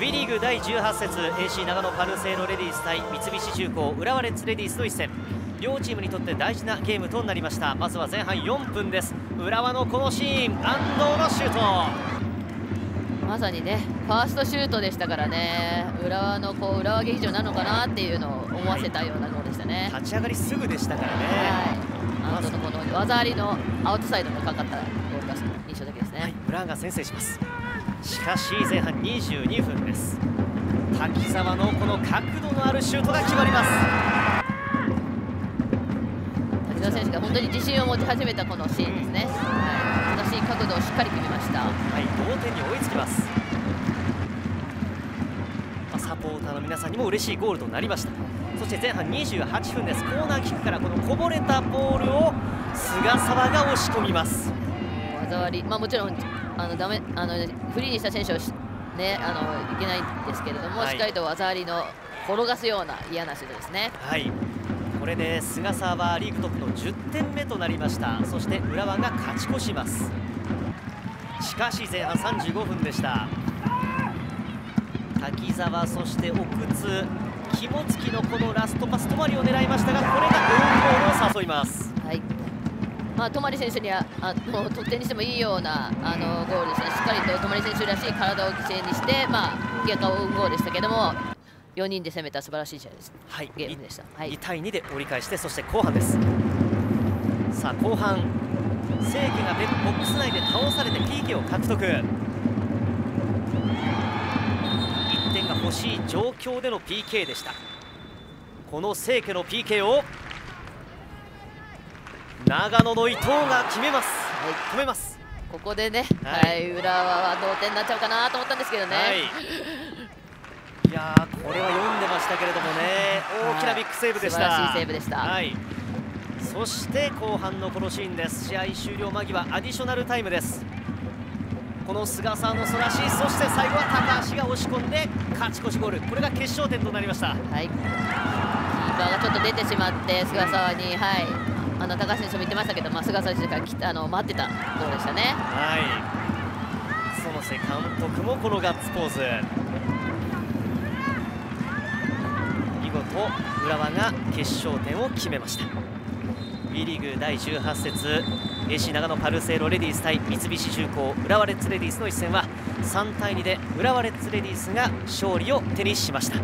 WE リーグ第18節 AC 長野パルセイロレディース対三菱重工浦和レッズレディースの一戦。両チームにとって大事なゲームとなりました。まずは前半4分です。浦和のこのシーン安藤のシュート。まさにねファーストシュートでしたからね。浦和のこう浦和劇場なのかなっていうのを思わせたようなゴールでしたね、立ち上がりすぐでしたからね、はい、安藤のこの技ありのアウトサイドのかかったゴールが印象的ですね、はい、浦和が先制しますしかし前半22分です。滝沢のこの角度のあるシュートが決まります。滝沢選手が本当に自信を持ち始めたこのシーンですね、うん、はい、正しい角度をしっかり決めました。はい。同点に追いつきます、まあ、サポーターの皆さんにも嬉しいゴールとなりました。そして前半28分です。コーナーキックからこのこぼれたボールを菅沢が押し込みます技ありまあもちろんあのダメあのフリーにした選手をねあのいけないんですけれども、はい、しっかりと技ありの転がすような嫌なシュートですね。はい。これで菅沢はリーグトップの10点目となりました。そして浦和が勝ち越します。しかし前半35分でした。滝沢そして奥津肝付きのこのラストパス止まりを狙いましたがこれがオウンゴールを誘います。はいまあ、泊選手にはあの得点にしてもいいようなあのゴールですね、しっかりと泊選手らしい体を犠牲にして、まあ、結果を追うゴールでしたけども、4人で攻めた素晴らしい試合です、はい、ゲームでした、はい、2対2で折り返して、そして後半です。さあ後半清家がボックス内で倒されて PK を獲得。1点が欲しい状況での PK でした。この清家の PK を長野の伊藤が決めます、はい、止めます。ここでね、はい、はい、浦和は同点になっちゃうかなと思ったんですけどね、はい、いやこれは読んでましたけれどもね。大きなビッグセーブでした、素晴らしいセーブでした、はい、そして後半のこのシーンです。試合終了間際アディショナルタイムです。この菅沢のそらしそして最後は高橋が押し込んで勝ち越しゴール。これが決勝点となりました。はい。キーパーがちょっと出てしまって菅沢にはいあの高橋選手も言ってましたけど、まあ、菅選手が来あの待ってたところでしたね。はい園瀬監督もこのガッツポーズ見事浦和が決勝点を決めました WE リーグ第18節 AC 長野パルセイロレディース対三菱重工浦和レッズレディースの一戦は3対2で浦和レッズレディースが勝利を手にしました。